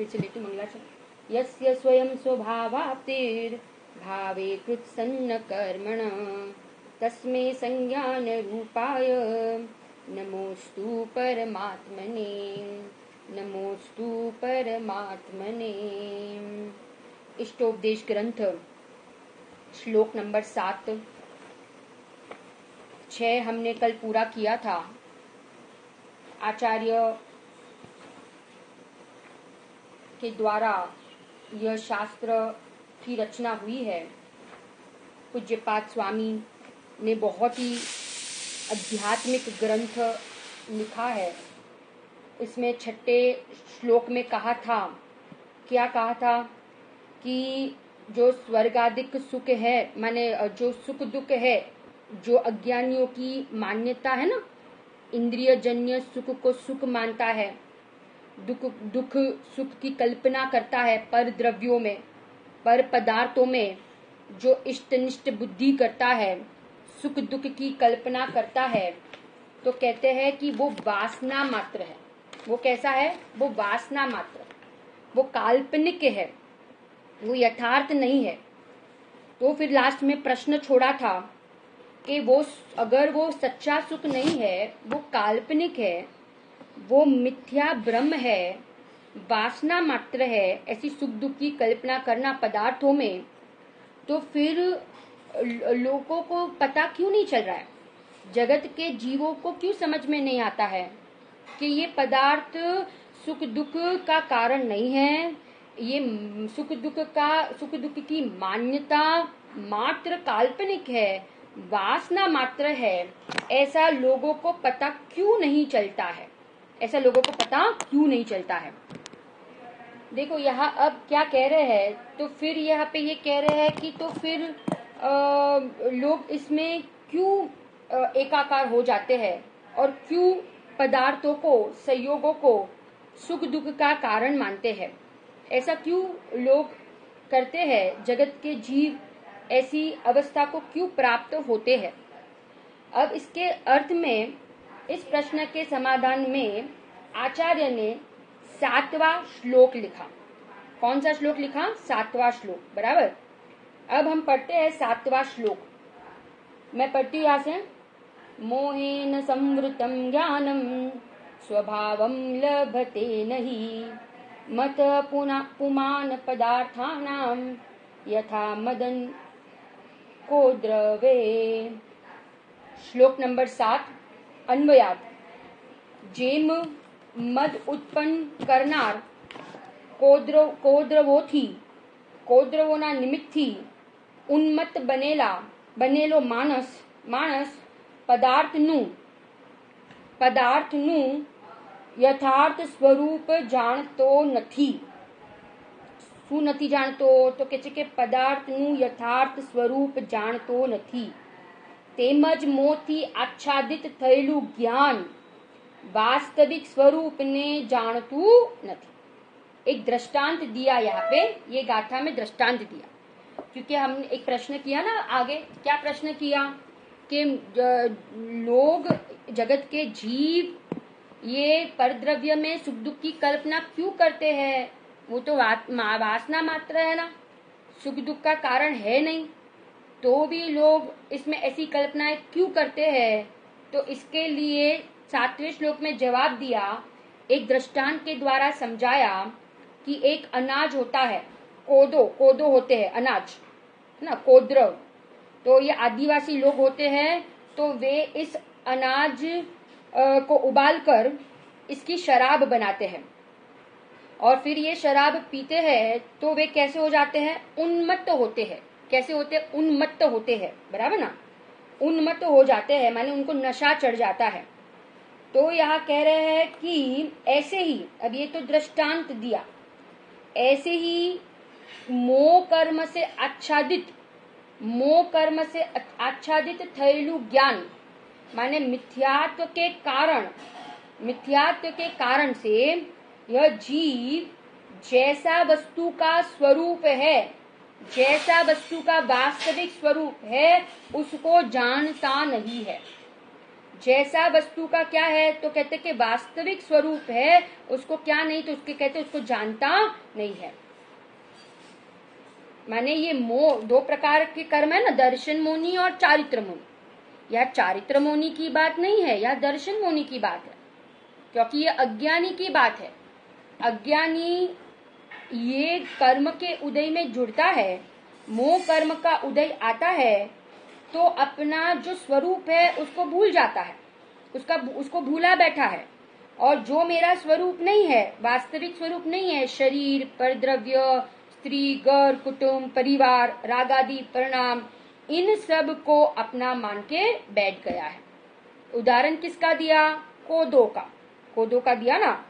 फिर से लेती मंगलाचरण यस्य स्वयं स्वभावाप्तिर भावे कृत्सन्न कर्मण। तस्मे संज्ञान रूपाय नमोस्तु परमात्मने। नमोस्तु परमात्मने। इष्टोपदेश ग्रंथ, श्लोक नंबर सात। छ हमने कल पूरा किया था। आचार्य के द्वारा यह शास्त्र की रचना हुई है। पूज्यपात स्वामी ने बहुत ही आध्यात्मिक ग्रंथ लिखा है। इसमें छठे श्लोक में कहा था, क्या कहा था कि जो स्वर्गाधिक सुख है, माने जो सुख दुख है, जो अज्ञानियों की मान्यता है ना इंद्रिय जन्य सुख को सुख मानता है दुख दुख, सुख की कल्पना करता है पर द्रव्यों में पर पदार्थों में, जो इष्टनिष्ठ बुद्धि करता है, सुख, दुख की कल्पना करता है। तो कहते हैं कि वो वासना मात्र है। वो कैसा है? वो वासना मात्र। वो काल्पनिक है। वो यथार्थ नहीं है। तो फिर लास्ट में प्रश्न छोड़ा था कि वो, अगर वो सच्चा सुख नहीं है, वो काल्पनिक है वो मिथ्या ब्रह्म है, वासना मात्र है, ऐसी सुख दुख की कल्पना करना पदार्थों में तो फिर लोगों को पता क्यों नहीं चल रहा है? जगत के जीवों को क्यों समझ में नहीं आता है कि ये पदार्थ सुख दुख का कारण नहीं है? ये सुख दुख का, सुख दुख की मान्यता मात्र काल्पनिक है, वासना मात्र है, ऐसा लोगों को पता क्यों नहीं चलता है? ऐसा लोगों को पता क्यों नहीं चलता है? देखो यहाँ अब क्या कह रहे हैं तो फिर यहाँ पे ये कह रहे हैं कि तो फिर आ, लोग इसमें क्यों एकाकार हो जाते हैं? और क्यों पदार्थों को संयोगों को सुख दुख का कारण मानते हैं? ऐसा क्यों लोग करते हैं? जगत के जीव ऐसी अवस्था को क्यों प्राप्त होते हैं? अब इसके अर्थ में इस प्रश्न के समाधान में आचार्य ने सातवा श्लोक लिखा। कौन सा श्लोक लिखा? सातवा श्लोक, बराबर? अब हम पढ़ते हैं सातवा श्लोक। मैं पढ़ती हूँ यहाँ से। मोहेन संवृतम ज्ञानम स्वभाव लभते नहीं। मत पुना, पुमान पदार्थानाम, यथा मदन को द्रवे। श्लोक नंबर सात अन्वयात जेम મદ ઉત્પન્ન કરનાર કોદ્રવ કોદ્રવોથી કોદ્રવોના નિમિત્તથી ઉન્મત્ત બનેલા બનેલો માણસ માણસ પદાર્થનું પદાર્થનું યથાર્થ સ્વરૂપ જાણતો નથી શું નથી જાણતો તો કે છે કે પદાર્થનું યથાર્થ સ્વરૂપ જાણતો નથી તેમજ મોથી આચ્છાદિત થયેલું જ્ઞાન वास्तविक स्वरूप ने जानतु नहीं एक दृष्टांत दिया यहाँ पे, ये गाथा में दृष्टांत दिया। क्योंकि हमने एक प्रश्न किया ना आगे, क्या प्रश्न किया? कि लोग, जगत के जीव, ये परद्रव्य में सुख दुख की कल्पना क्यों करते हैं? वो तो वासना मात्र है ना। सुख दुख का कारण है नहीं। तो भी लोग इसमें ऐसी कल्पनाएँ क्यों करते हैं? तो इसके लिए सातवें श्लोक में जवाब दिया, एक दृष्टांत के द्वारा समझाया कि एक अनाज होता है, कोदो कोदो होते हैं, अनाज, है ना कोद्र तो ये आदिवासी लोग होते हैं तो वे इस अनाज को उबाल कर इसकी शराब बनाते हैं। और फिर ये शराब पीते हैं तो वे कैसे हो जाते हैं? उन्मत्त होते हैं। कैसे होते उन्मत्त होते हैं, बराबर ना? उन्मत्त हो जाते हैं, माने उनको नशा चढ़ जाता है। तो यहाँ कह रहे हैं कि ऐसे ही, अब ये तो दृष्टांत दिया, ऐसे ही मोह कर्म से आच्छादित, मोह कर्म से आच्छादित थैलु ज्ञान, माने मिथ्यात्व के कारण, मिथ्यात्व के कारण से यह जीव जैसा वस्तु का स्वरूप है, जैसा वस्तु का वास्तविक स्वरूप है, उसको जानता नहीं है। जैसा वस्तु का क्या है तो कहते कि वास्तविक स्वरूप है, उसको क्या नहीं तो उसके कहते उसको जानता नहीं है। माने ये मोह दो प्रकार के कर्म है ना, दर्शन मोनी और चारित्र मोनी। यह चारित्र मोनी की बात नहीं है यह दर्शन मोनी की बात है, क्योंकि ये अज्ञानी की बात है। अज्ञानी ये कर्म के उदय में जुड़ता है मोह कर्म का उदय आता है तो अपना जो स्वरूप है, उसको भूल जाता है। उसका, उसको भूला बैठा है। और जो मेरा स्वरूप नहीं है, वास्तविक स्वरूप नहीं है, शरीर, परद्रव्य, स्त्री गौर कुटुंब, परिवार रागादि परिणाम, इन सबको अपना मान के बैठ गया है। उदाहरण किसका दिया? कोदो का। कोदो का दिया ना?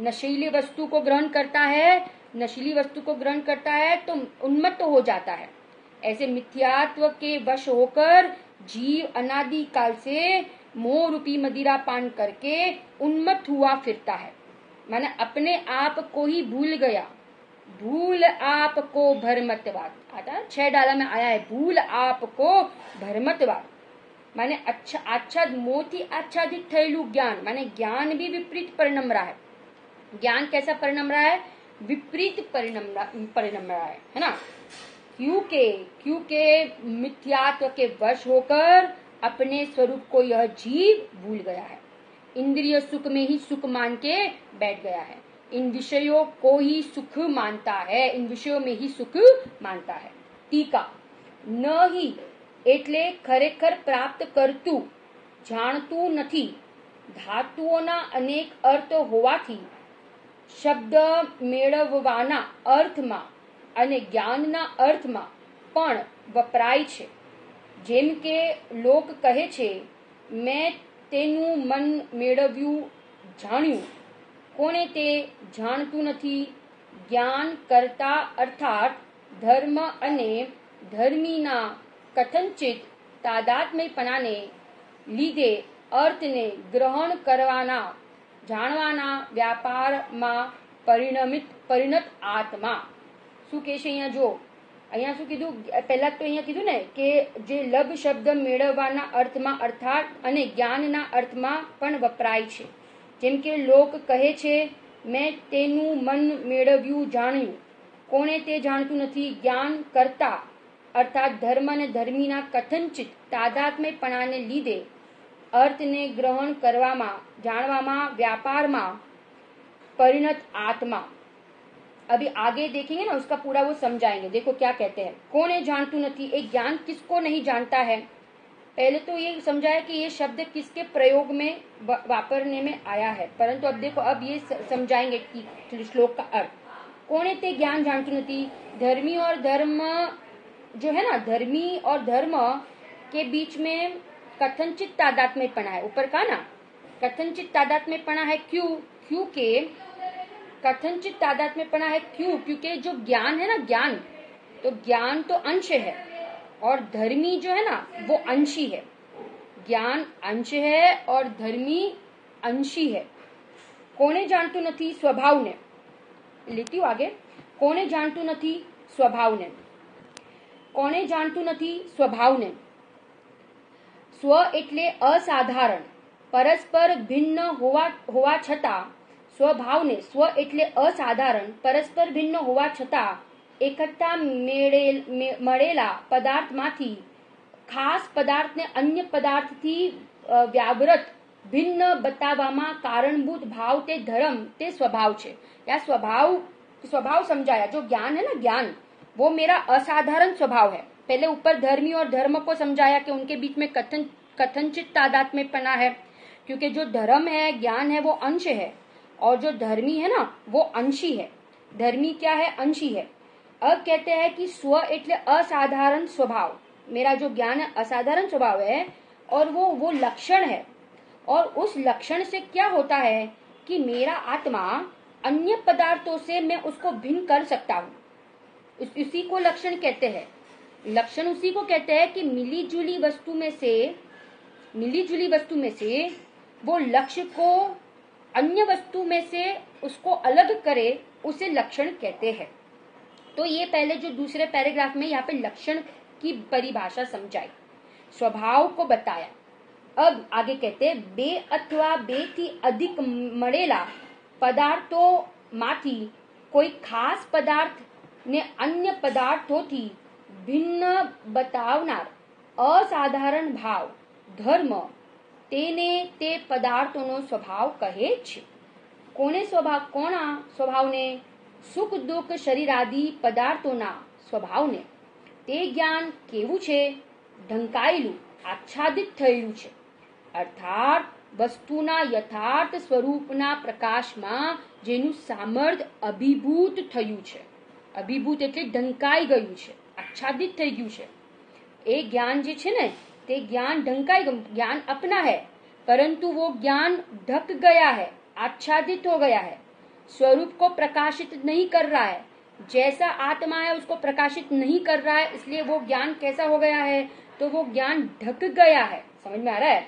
नशीली वस्तु को ग्रहण करता है, नशीली वस्तु को ग्रहण करता है तो उन्मत्त तो हो जाता है। ऐसे मिथ्यात्व के वश होकर जीव अनादि काल से मोह रूपी मदिरा पान करके उन्मत्त हुआ फिरता है। माने अपने आप को ही भूल गया। भूल आप को भरमतवाद। आता छह डाला में आया है, भूल आप को भरमतवाद। माने अच्छा आच्छाद, मोती आच्छादित थैलू ज्ञान। माने ज्ञान भी विपरीत परिणम रहा है। ज्ञान कैसा परिणम रहा है? विपरीत परिणम परिणम रहा है है ना? क्योंकि क्योंकि मिथ्यात्व के वश होकर अपने स्वरूप को यह जीव भूल गया है इंद्रिय सुख में ही सुख मान के बैठ गया है इन विषयों को ही सुख मानता है इन विषयों में ही सुख मानता है टीका न ही એટલે ખરેખર પ્રાપ્ત કરતું જાણતું નથી ધાતુઓના અનેક અર્થ હોવાથી શબ્દ મેળવવાના અર્થમાં અને જ્ઞાનના અર્થમાં પણ વપરાય છે. જેમ કે લોક કહે છે, મેં તેનું મન મેળવ્યું, જાણ્યું. કોણે તે જાણતું નથી? જ્ઞાન કરતા અર્થાત ધર્મ અને ધર્મીના કથનચિત તાદાત્મ્યપણાને લીધે અર્થને ગ્રહણ કરવાના, જાણવાના વ્યાપારમાં પરિણમિત, પરિણત આત્મા. શું કે છે અહીંયા? જો અહીંયા શું કીધું? પહેલા તો અહીંયા કીધું ને કે જે લભ શબ્દ મેળવવાના અર્થમાં અર્થાત અને જ્ઞાનના અર્થમાં પણ વપરાય છે. જેમ કે લોક કહે છે, મેં તેનું મન મેળવ્યું જાણ્યું. કોણે તે જાણતું નથી? જ્ઞાન કરતા, અર્થાત ધર્મ અને ધર્મીના કથનચિત, તાદાત્મ્યપણાને લીધે અર્થને ગ્રહણ કરવામાં, જાણવામાં, વ્યાપારમાં પરિણત આત્મા. अभी आगे देखेंगे ना, उसका पूरा वो समझाएँगे। देखो क्या कहते हैं। कौन है जानतु नहीं एक ज्ञान किसको नहीं जानता है? पहले तो ये समझाया कि ये शब्द किसके प्रयोग में वापरने में आया है। परंतु अब देखो, अब ये समझाएँगे कि श्लोक का अर्थ। कौन है ते ज्ञान जानतु नहीं धर्मी और धर्म, जो है ना, धर्मी और धर्म के बीच में कथनचित तादात में पना है। ऊपर का ना, कथनचित तादात में पना है क्यों। क्योंकि कथनचित तादात में पना है क्यों क्योंकि जो ज्ञान है ना ज्ञान तो ज्ञान तो अंश है और धर्मी जो है ना वो अंशी है ज्ञान अंश है और धर्मी अंशी है કોને જાણતું નથી સ્વભાવને લેતી આગે કોને જાણતું નથી સ્વભાવને કોને જાણતું નથી સ્વભાવને સ્વ એટલે અસાધારણ પરસ્પર ભિન્ન હોવા હોવા છતાં સ્વભાવને સ્વ એટલે અસાધારણ પરસ્પર ભિન્ન હોવા છતાં એકઠા મેળેલ મળેલા પદાર્થમાંથી ખાસ પદાર્થને અન્ય પદાર્થથી વ્યાવ્રત ભિન્ન બતાવવામાં કારણભૂત ભાવ તે ધર્મ તે स्वभाव છે या स्वभाव स्वभाव समझाया जो ज्ञान है ना ज्ञान वो मेरा असाधारण स्वभाव है पहले ऊपर धर्मी और धर्म को समझाया कि उनके बीच में कथन कथनचित तादात में पना है क्योंकि जो धर्म है ज्ञान है वो अंश है और जो धर्मी है ना वो अंशी है धर्मी क्या है अंशी है अब कहते हैं कि स्व એટલે असाधारण स्वभाव मेरा जो ज्ञान है असाधारण स्वभाव है और वो वो लक्षण है और उस लक्षण से क्या होता है कि मेरा आत्मा अन्य पदार्थों से मैं उसको भिन्न कर सकता हूँ उसी को लक्षण कहते हैं लक्षण उसी को कहते हैं कि मिली जुली वस्तु में से मिली जुली वस्तु में से वो लक्ष्य को अन्य वस्तु में से उसको अलग करे उसे लक्षण कहते हैं तो ये पहले जो दूसरे पैराग्राफ में यहाँ पे लक्षण की परिभाषा समझाई स्वभाव को बताया अब आगे कहते બે અથવા બે થી અધિક મળેલા પદાર્થો માંથી કોઈ ખાસ પદાર્થ ને અન્ય પદાર્થોથી ભિન્ન બતાવનાર અસાધારણ ભાવ ધર્મ તેને તે પદાર્થોનો સ્વભાવ કહે છે. કોને સ્વભાવ, કોના સ્વભાવને? સુખ, દુઃખ, શરીર આદિ પદાર્થોના સ્વભાવને. તે જ્ઞાન કેવું છે? ઢંકાયેલું, આચ્છાદિત થયેલું છે. અર્થાત, વસ્તુના યથાર્થ સ્વરૂપના પ્રકાશમાં જેનું સામર્થ અભિભૂત થયું છે. અભિભૂત એટલે ઢંકાઈ ગયું છે, આચ્છાદિત થઈ ગયું છે. એ જ્ઞાન જે છે ને તે ज्ञान ढंकाई ज्ञान अपना है परंतु वो ज्ञान ढक गया है आच्छादित हो गया है स्वरूप को प्रकाशित नहीं कर रहा है जैसा आत्मा है उसको प्रकाशित नहीं कर रहा है इसलिए वो ज्ञान कैसा हो गया है तो वो ज्ञान ढक गया है समझ में आ रहा है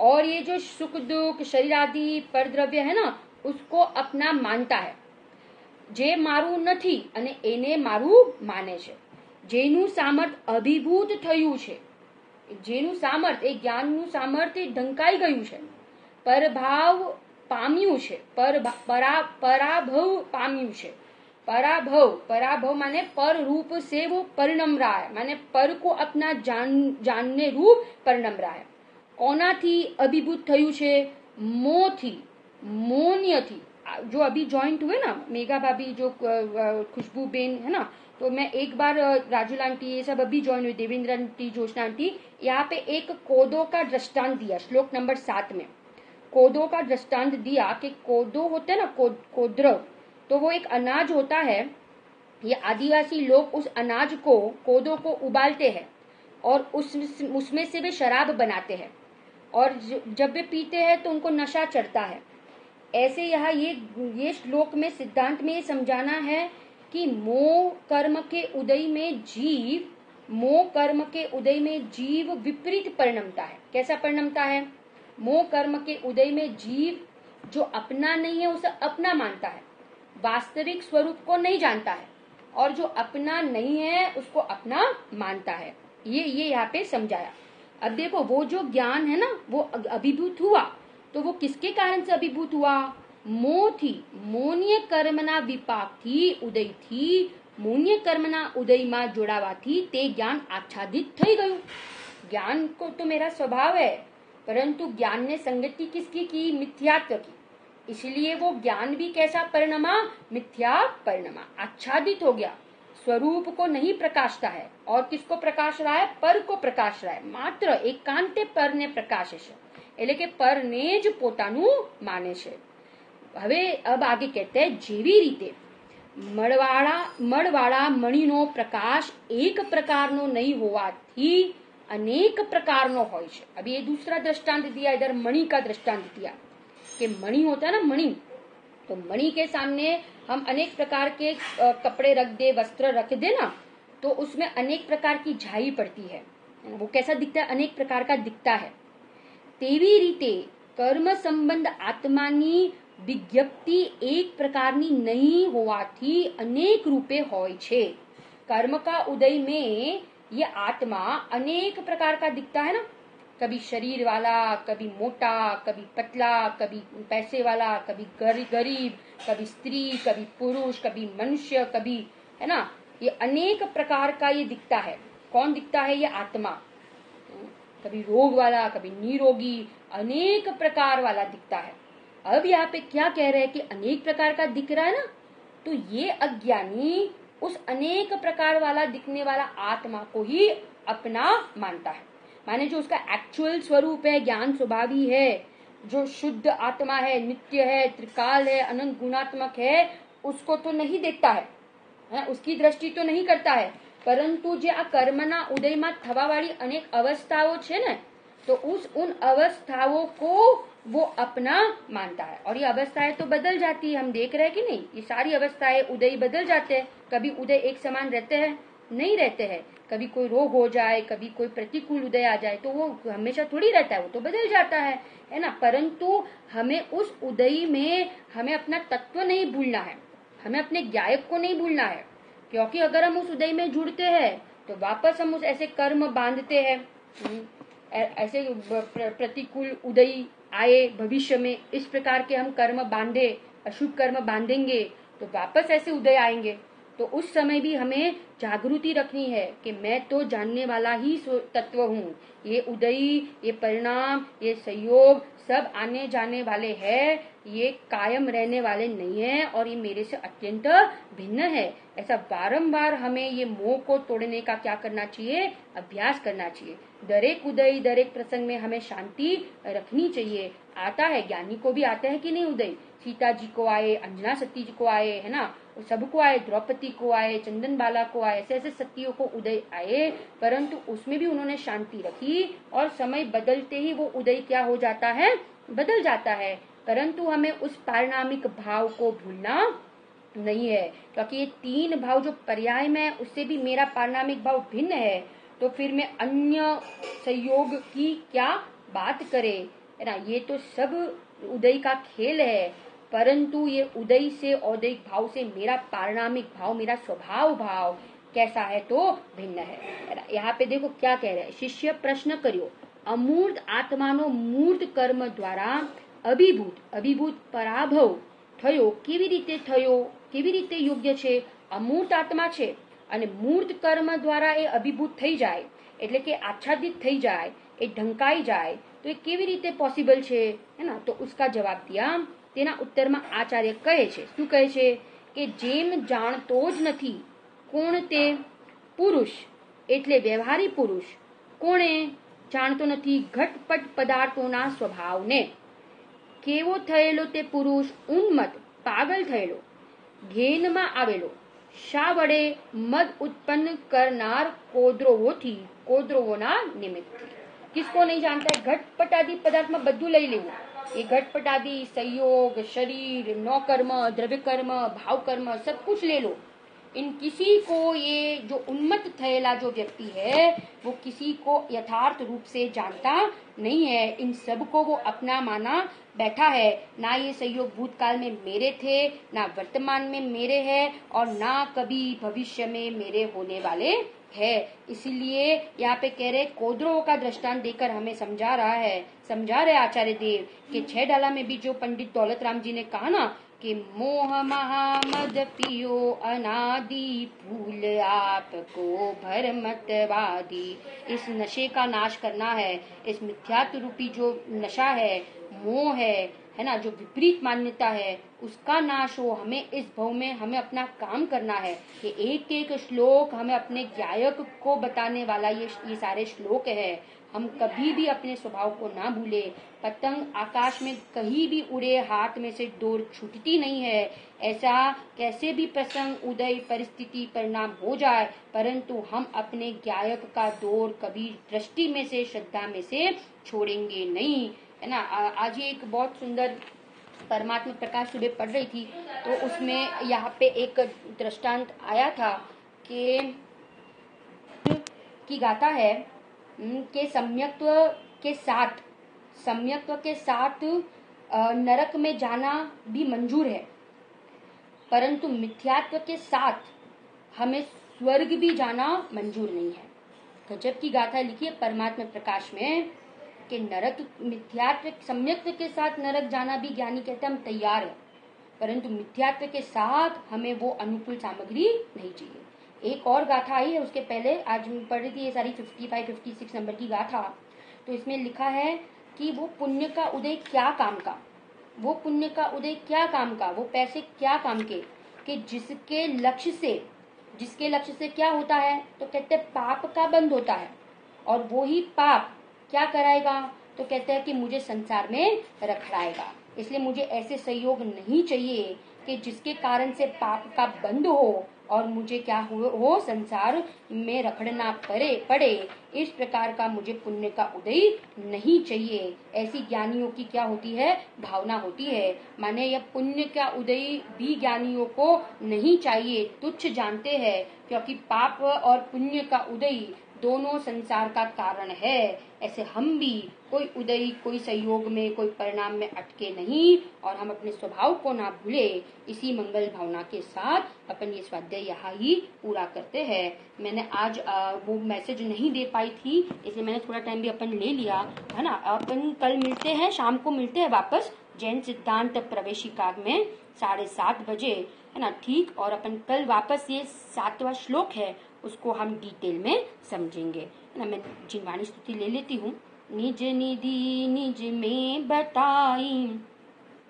और ये जो सुख दुख शरीर आदि पर द्रव्य है ना उसको अपना मानता है જે મારું નથી અને એને મારું માને છે જેનું સામર્થ અભિભૂત થયું છે જેનું સામર્થ્ય એ જ્ઞાનનું સામર્થ્ય ઢંકાઈ ગયું છે પરભાવ પામ્યું છે પરાભવ પામ્યું છે पराभव पराभव माने पर रूप से वो परिणम रहा है माने पर को अपना जान जानने रूप परिणम रहा है કોનાથી અભિભૂત થયું છે મોથી મોન્યથી જો અભી જોઈન્ટ हुए ना मेघा भाभी जो खुशबू बेन है ना तो मैं एक बार राजूल आंटी ये सब अभी ज्वाइन हुई देवेंद्र आंटी जोशना आंटी यहाँ पे एक कोदो का दृष्टांत दिया श्लोक नंबर सात में। कोदो का दृष्टांत दिया कि कोदो होते ना को, कोद्रव तो वो एक अनाज होता है। ये आदिवासी लोग उस अनाज को कोदो को उबालते हैं और उस उसमें से वे शराब बनाते हैं और जब वे पीते हैं तो उनको नशा चढ़ता है। ऐसे यहाँ ये ये श्लोक में सिद्धांत में ये समझाना है कि मोह कर्म के उदय में जीव मोह कर्म के उदय में जीव विपरीत परिणमता है। कैसा परिणमता है? मोह कर्म के उदय में जीव जो अपना नहीं है, उसे अपना मानता है। वास्तविक स्वरूप को नहीं जानता है और जो अपना नहीं है, उसको अपना मानता है। ये ये यहाँ पे समझाया। अब देखो, वो जो ज्ञान है ना, वो अभिभूत हुआ तो वो किसके कारण से अभिभूत हुआ? मोह थी। मोनीय कर्मना विपाक थी, उदय थी મોન્ય કર્મના ઉદયમાં જોડાવાથી તે જ્ઞાન આચ્છાદિત થઈ ગયું ज्ञान को तो मेरा स्वभाव है परंतु ज्ञान ने संगति किसकी की मिथ्यात्व की इसलिए वो ज्ञान भी कैसा परिणमा मिथ्या परिणमा आच्छादित हो गया स्वरूप को नहीं प्रकाशता है और किसको प्रकाश रहा है पर को प्रकाश रहा है मात्र एकांते पर ने प्रकाश છે એટલે કે પરને જ પોતાનું માને છે હવે અબ આગે કહેતે જેવી રીતે मड़वाड़ा મળવાળા મળવાળા મણીનો પ્રકાશ એક પ્રકારનો નહીં હોવાથી अनेक प्रकार नो हो अभी ये दूसरा दृष्टांत दिया, इधर मणि का दृष्टांत दिया, कि मणि होता है ना मणि तो मणि के सामने हम अनेक प्रकार के कपड़े रख दे, वस्त्र रख दे ना तो उसमें अनेक प्रकार की झाई पड़ती है। वो कैसा दिखता है? अनेक प्रकार का दिखता है। तेवी रीते कर्म संबंध आत्मानी વિજ્ઞપ્તિ એક પ્રકારની नहीं હોવાથી अनेक रूपे હોય છે कर्म का उदय में ये आत्मा अनेक प्रकार का दिखता है ना कभी शरीर वाला कभी मोटा कभी पतला कभी पैसे वाला कभी गरीब कभी स्त्री कभी पुरुष कभी मनुष्य कभी है ना ये अनेक प्रकार का ये दिखता है कौन दिखता है ये आत्मा कभी रोग वाला कभी निरोगी अनेक प्रकार वाला दिखता है अब यहाँ पे क्या कह रहे हैं कि अनेक प्रकार का दिख रहा है ना तो ये अज्ञानी उस अनेक प्रकार वाला दिखने वाला आत्मा को ही अपना मानता है। माने जो उसका एक्चुअल स्वरूप है ज्ञान स्वभाव है जो शुद्ध आत्मा है नित्य है त्रिकाल है अनंत गुणात्मक है उसको तो नहीं देखता है, है? उसकी तो नहीं करता है। परंतु પરંતુ कर्मना उदय કર્મના थवा वाली अनेक अवस्थाओं है ना तो उस उन अवस्थाओं को वो अपना मानता है। और ये अवस्थाएँ तो बदल जाती है, हम देख रहे हैं कि नहीं? ये सारी अवस्थाएँ उदय बदल जाते हैं। कभी उदय एक समान रहते हैं, नहीं रहते हैं। कभी कोई रोग हो जाए, कभी कोई प्रतिकूल उदय आ जाए तो वो हमेशा थोड़ी रहता है, वो तो बदल जाता है। है ना? परंतु हमें उस उदय में हमें अपना तत्व नहीं भूलना है। हमें अपने गायक को नहीं भूलना है। क्योंकि अगर हम उस उदय में जुड़ते हैं तो वापस हम उस ऐसे कर्म बांधते हैं। ऐसे प्रतिकूल उदयी आए भविष्य में, इस प्रकार के हम कर्म बांधे, अशुभ कर्म बांधेंगे तो वापस ऐसे उदय आएँगे। तो उस समय भी हमें जागृति रखनी है कि मैं तो जानने वाला ही तत्व हूँ। ये उदयी, ये परिणाम, ये सहयोग सब आने जाने वाले हैं। ये कायम रहने वाले नहीं है और ये मेरे से अत्यंत भिन्न है। ऐसा बारंबार हमें ये मोह को तोड़ने का क्या करना चाहिए? अभ्यास करना चाहिए। दरेक उदय, दरेक प्रसंग में हमें शांति रखनी चाहिए। आता है, ज्ञानी को भी आता है कि नहीं उदय? सीता जी को आए, अंजना सती जी को आए, है ना? सबको आए, द्रौपदी को आए, चंदन बाला को आए, ऐसे ऐसे सतियों को उदय आए, परंतु उसमें भी उन्होंने शांति रखी और समय बदलते ही वो उदय क्या हो जाता है? बदल जाता है। परंतु हमें उस पारिणामिक भाव को भूलना नहीं है, क्योंकि ये तीन भाव जो पर्याय में है, उससे भी मेरा पारिणामिक भाव भिन्न है। तो फिर मैं अन्य संयोग की क्या बात करे? है ना, ये तो सब उदय का खेल है, परंतु ये उदय से, औदयिक भाव से मेरा पारिणामिक भाव, मेरा स्वभाव भाव कैसा है तो भिन्न है। यहाँ पे देखो क्या कह रहे हैं। शिष्य प्रश्न करियो, अमूर्त आत्मानो मूर्त कर्म द्वारा અભિભૂત અભિભૂત પરાભવ થયો કેવી રીતે થયો, કેવી રીતે યોગ્ય છે? અમૂર્ત આત્મા છે અને મૂર્ત કર્મ દ્વારા એ અભિભૂત થઈ જાય, એટલે કે આચ્છાદિત થઈ જાય, એ ઢંકાઈ જાય, તો એ કેવી રીતે પોસિબલ છે? હે તો ઉસકા જવાબ દિયા. તેના ઉત્તરમાં આચાર્ય કહે છે, શું કહે છે? કે જેમ જાણતો જ નથી કોણ તે પુરુષ એટલે વ્યવહારી પુરુષ, કોણે જાણતો નથી ઘટપટ પદાર્થોના સ્વભાવને. કેવો થયેલો તે પુરુષ ઉન્મત પાગલ થયેલો ઘેનમાં આવેલો શા વડે મદ ઉત્પન્ન કરનાર કોદ્રોવોથી કોદ્રોવોના નિમિત્તથી કિસકો નહીં જાણતા ઘટપટ આદિ પદાર્થમાં બધું લઈ લેવું ये घटपट आदि संयोग शरीर नौ कर्म द्रव्य कर्म भाव कर्म सब कुछ ले लो इन किसी को ये जो उन्मत्त थयेला जो व्यक्ति है, वो किसी को यथार्थ रूप से जानता नहीं है। इन सबको वो अपना माना बैठा है। ना ये सहयोग भूतकाल में मेरे थे, ना वर्तमान में मेरे है, और ना कभी भविष्य में मेरे होने वाले है। इसीलिए यहाँ पे कह रहे कोद्रो का दृष्टांत देकर हमें समझा रहा है, समझा रहे आचार्य देव, कि छह डाला में भी जो पंडित दौलत राम जी ने कहा ना कि मोह महामद पियो अनादि, भूल आपको भर मतवादी इस नशे का नाश करना है, इस मिथ्यात्व रूपी जो नशा है, मोह है है ना? जो विपरीत मान्यता है, उसका नाश हो, हमें इस भव में हमें अपना काम करना है। कि एक एक श्लोक हमें अपने गायक को बताने वाला ये ये सारे श्लोक है। हम कभी भी अपने स्वभाव को ना भूले। पतंग आकाश में कहीं भी उड़े, हाथ में से डोर छूटती नहीं है। ऐसा कैसे भी प्रसंग, उदय, परिस्थिति परिणाम हो जाए, परंतु हम अपने गायक का दौर कभी दृष्टि में से, श्रद्धा में से छोड़ेंगे नहीं। है ना? आज ये एक बहुत सुंदर परमात्मा प्रकाश सुबह पढ़ रही थी तो उसमें यहाँ पे एक दृष्टांत आया था कि, की गाता है के सम्यक्त्व के साथ, सम्यक्त्व के साथ नरक में जाना भी मंजूर है। परंतु मिथ्यात्व के साथ हमें स्वर्ग भी जाना मंजूर नहीं है। गजब की गाथा लिखी है परमात्मा प्रकाश में। कि नरक, मिथ्यात्व सम्यक्त्व के साथ नरक जाना भी ज्ञानी कहते हैं, हम तैयार है। परंतु मिथ्यात्व के साथ हमें वो अनुकूल सामग्री नहीं चाहिए। एक और गाथा आई है, उसके पहले आज पढ़ रही थी ये सारी 55 56 नंबर की गाथा। तो इसमें लिखा है कि वो पुण्य का उदय क्या काम का? वो पुण्य का उदय क्या काम का? वो पैसे क्या काम के? कि जिसके लक्ष्य से, जिसके लक्ष्य से क्या होता है? तो कहते पाप का बंद होता है। और वो ही पाप क्या कराएगा? तो कहते हैं कि मुझे संसार में रखड़ाएगा इसलिए मुझे ऐसे सहयोग नहीं चाहिए कि जिसके कारण से पाप का बंद हो और मुझे क्या हो, हो संसार में रखड़ना पड़े पड़े। इस प्रकार का मुझे पुण्य का उदय नहीं चाहिए। ऐसी ज्ञानियों की क्या होती है? भावना होती है। माने यह पुण्य का उदय भी ज्ञानियों को नहीं चाहिए। तुच्छ जानते हैं क्योंकि पाप और पुण्य का उदय दोनों संसार का कारण है। ऐसे हम भी कोई उदय कोई सहयोग में कोई परिणाम में अटके नहीं और हम अपने स्वभाव को ना भूले इसी मंगल भावना के साथ अपन ये स्वाध्याय यहाँ ही पूरा करते हैं। मैंने आज आ, वो मैसेज नहीं दे पाई थी इसलिए मैंने थोड़ा टाइम भी अपन ले लिया है ना? अपन कल मिलते हैं शाम को मिलते हैं वापस जैन सिद्धांत प्रवेशिका में साढ़े सात बजे है ना? ठीक? और अपन कल वापस ये सातवां श्लोक है उसको हम डिटेल में समझेंगे। ना, मैं जिनवाणी स्तुति ले लेती हूँ। निज निधि निज में बताई,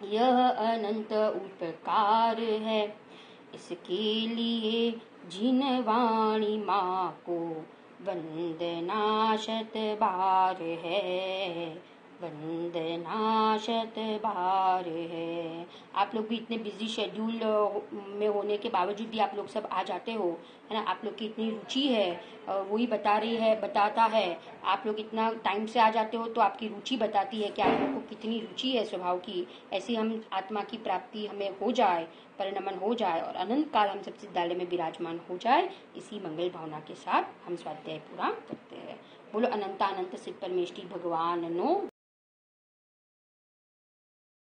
यह अनंत उपकार है। इसके लिए जिनवाणी माँ को वंदना शत बार है। वंदना शत बार है। आप लोग भी इतने बिज़ी शेड्यूल में होने के बावजूद भी आप लोग सब आ जाते हो, है ना? आप लोग की इतनी रुचि है वही बता रही है, बताता है। आप लोग इतना टाइम से आ जाते हो तो आपकी रुचि बताती है कि आप लोग को कितनी रुचि है स्वभाव की। ऐसी हम, आत्मा की प्राप्ति हमें हो जाए, परिणमन हो जाए और अनंत काल हम सब सिद्धालय में विराजमान हो जाए, इसी मंगल भावना के साथ हम स्वाध्याय पूरा करते हैं। बोलो अनंत अनंत सिद्ध परमेश्वरी भगवान, नो